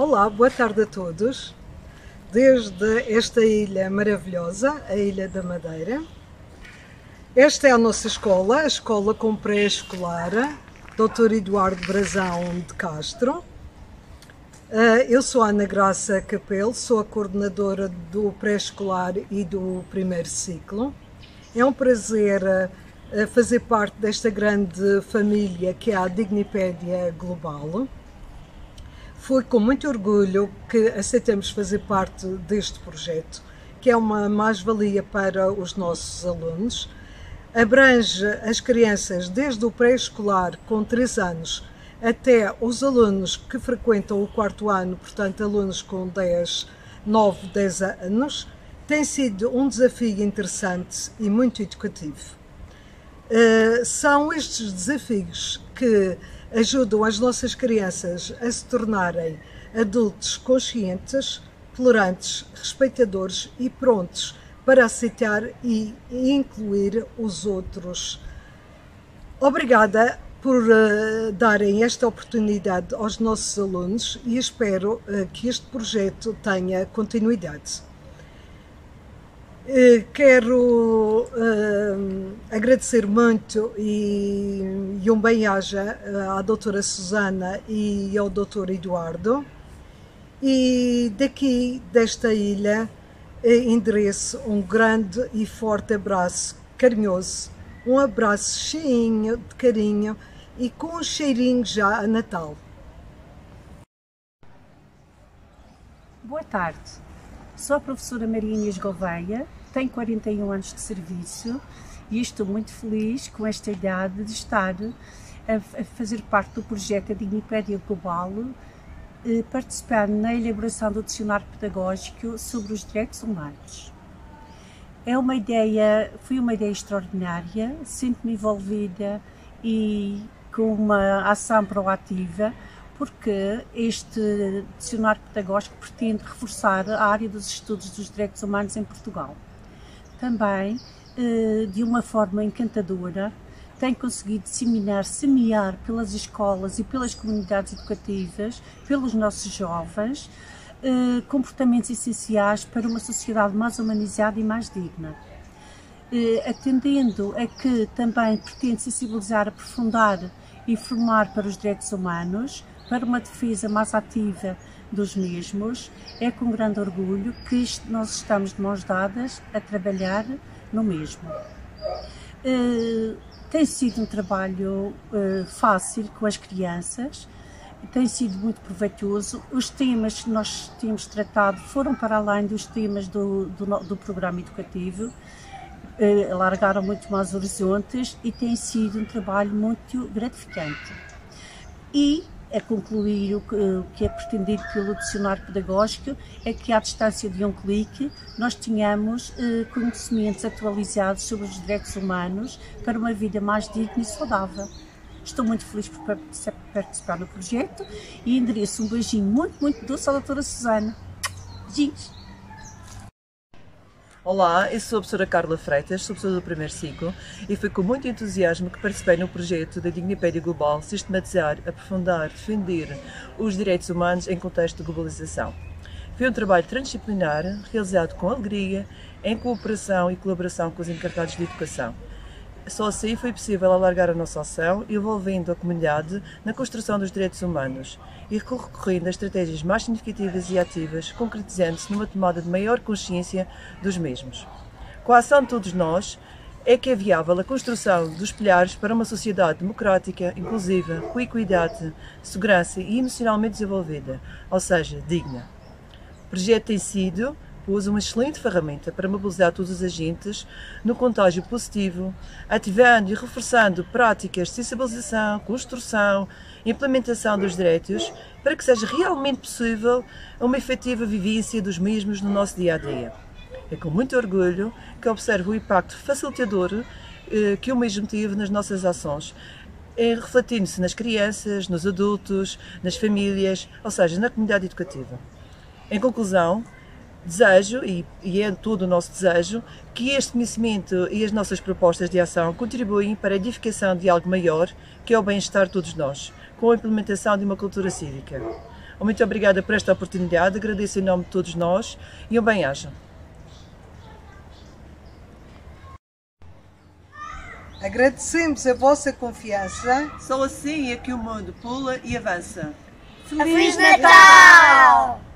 Olá, boa tarde a todos. Desde esta ilha maravilhosa, a Ilha da Madeira. Esta é a nossa escola, a escola com pré-escolar, Dr. Eduardo Brazão de Castro. Ah, eu sou Ana Graça Capelo, sou a coordenadora do pré-escolar e do primeiro ciclo. É um prazer ah, fazer parte desta grande família que é a Dignipédia Global. Foi com muito orgulho que aceitamos fazer parte deste projeto, que é uma mais-valia para os nossos alunos. Abrange as crianças desde o pré-escolar, com 3 anos, até os alunos que frequentam o quarto ano, portanto, alunos com 10, 9, 10 anos. Tem sido um desafio interessante e muito educativo. Uh, são estes desafios que ajudam as nossas crianças a se tornarem adultos conscientes, tolerantes, respeitadores e prontos para aceitar e incluir os outros. Obrigada por uh, darem esta oportunidade aos nossos alunos e espero uh, que este projeto tenha continuidade. Uh, quero agradecer muito e, e um bem-aja à doutora Susana e ao doutor Eduardo. E daqui desta ilha endereço um grande e forte abraço carinhoso. Um abraço cheinho de carinho e com um cheirinho já a Natal. Boa tarde, sou a professora Maria Inês Gouveia, tenho 41 anos de serviço e estou muito feliz com esta idade de estar a, fazer parte do projeto Dignipédia Global, eh, participando na elaboração do dicionário pedagógico sobre os direitos humanos. É uma ideia, foi uma ideia extraordinária, sinto-me envolvida e com uma ação proativa, porque este dicionário pedagógico pretende reforçar a área dos estudos dos direitos humanos em Portugal. Também, eh, de uma forma encantadora, tem conseguido disseminar, semear pelas escolas e pelas comunidades educativas, pelos nossos jovens, eh, comportamentos essenciais para uma sociedade mais humanizada e mais digna. Eh, atendendo a que também pretende sensibilizar, aprofundar e formar para os direitos humanos, para uma defesa mais ativa dos mesmos, é com grande orgulho que nós estamos de mãos dadas a trabalhar no mesmo. Eh, tem sido um trabalho fácil com as crianças, tem sido muito proveitoso. Os temas que nós temos tratado foram para além dos temas do, do, do programa educativo, eh, alargaram muito mais horizontes e tem sido um trabalho muito gratificante. E a concluir o que, o que é pretendido pelo dicionário pedagógico é que à distância de um clique nós tenhamos eh, conhecimentos atualizados sobre os direitos humanos para uma vida mais digna e saudável. Estou muito feliz por participar no projeto e endereço um beijinho muito, muito doce à doutora Susana. Beijinhos! Olá, eu sou a professora Carla Freitas, sou professora do primeiro ciclo e foi com muito entusiasmo que participei no projeto da Dignipédia Global Sistematizar, Aprofundar, Defender os Direitos Humanos em Contexto de Globalização. Foi um trabalho transdisciplinar, realizado com alegria, em cooperação e colaboração com os encarregados de educação. Só assim foi possível alargar a nossa ação, envolvendo a comunidade na construção dos direitos humanos e recorrendo a estratégias mais significativas e ativas, concretizando-se numa tomada de maior consciência dos mesmos. Com a ação de todos nós, é que é viável a construção dos pilares para uma sociedade democrática, inclusiva, com equidade, segurança e emocionalmente desenvolvida, ou seja, digna. O projeto tem sido usa uma excelente ferramenta para mobilizar todos os agentes no contágio positivo, ativando e reforçando práticas de sensibilização, construção, implementação dos direitos, para que seja realmente possível uma efetiva vivência dos mesmos no nosso dia a dia. É com muito orgulho que observo o impacto facilitador eh, que o mesmo teve nas nossas ações, refletindo-se nas crianças, nos adultos, nas famílias, ou seja, na comunidade educativa. Em conclusão, desejo, e, e é todo o nosso desejo, que este conhecimento e as nossas propostas de ação contribuem para a edificação de algo maior, que é o bem-estar de todos nós, com a implementação de uma cultura cívica. Muito obrigada por esta oportunidade, agradeço em nome de todos nós e um bem-aja. Agradecemos a vossa confiança. Só assim é que o mundo pula e avança. Feliz, Feliz Natal!